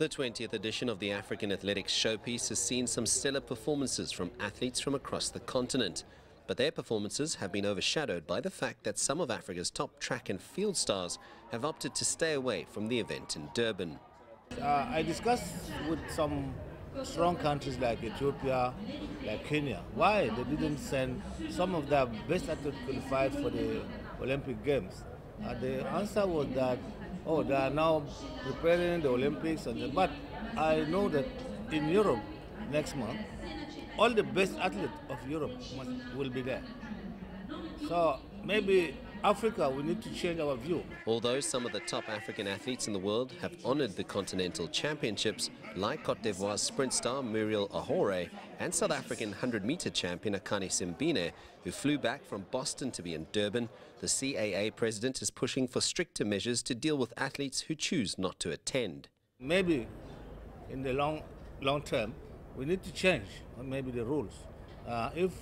The 20th edition of the African Athletics Showpiece has seen some stellar performances from athletes from across the continent. But their performances have been overshadowed by the fact that some of Africa's top track and field stars have opted to stay away from the event in Durban. Uh, I discussed with some strong countries like Ethiopia, like Kenya, why they didn't send some of their best athletes qualified for the Olympic Games. Uh, the answer was that oh, they are now preparing the Olympics. And but I know that in Europe next month, all the best athletes of Europe must, will be there. So maybe Africa, we need to change our view. Although some of the top African athletes in the world have honored the Continental Championships, like Cote d'Ivoire's sprint star Muriel Ahouré and South African 100-meter champion Akani Simbine, who flew back from Boston to be in Durban, the CAA president is pushing for stricter measures to deal with athletes who choose not to attend. Maybe in the long, long term, we need to change maybe the rules. Uh, if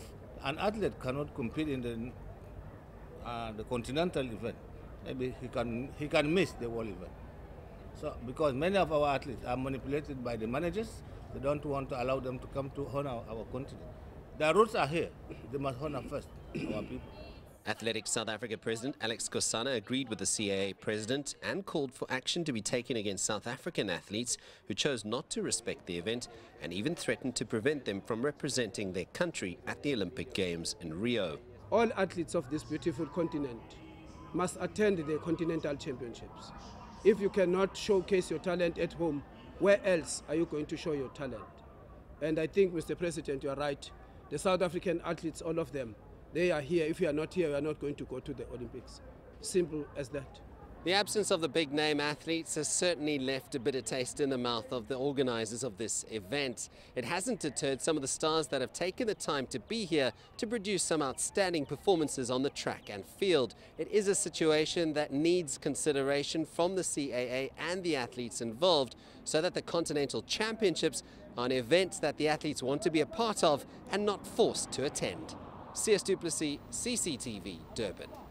an athlete cannot compete in the uh, the continental event, maybe he can he can miss the world event. So because many of our athletes are manipulated by the managers, they don't want to allow them to come to honor our continent. The rules are here. They must honor first our people. Athletic South Africa President Aleck Skhosana agreed with the CAA president and called for action to be taken against South African athletes who chose not to respect the event and even threatened to prevent them from representing their country at the Olympic Games in Rio. All athletes of this beautiful continent must attend the continental championships. If you cannot showcase your talent at home, where else are you going to show your talent? And I think, Mr. President, you are right. The South African athletes, all of them, they are here. If you are not here, you are not going to go to the Olympics. Simple as that. The absence of the big name athletes has certainly left a bitter taste in the mouth of the organizers of this event. It hasn't deterred some of the stars that have taken the time to be here to produce some outstanding performances on the track and field. It is a situation that needs consideration from the CAA and the athletes involved so that the Continental Championships are an event that the athletes want to be a part of and not forced to attend. CS Duplessis, CCTV, Durban.